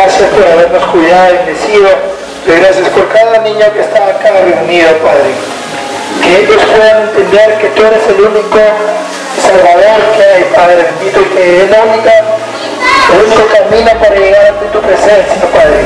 Gracias por habernos cuidado y bendecido. Doy gracias por cada niño que está acá reunido, Padre. Que ellos puedan entender que tú eres el único Salvador que hay, Padre bendito, y que es la única, el único camino para llegar a tu presencia, Padre.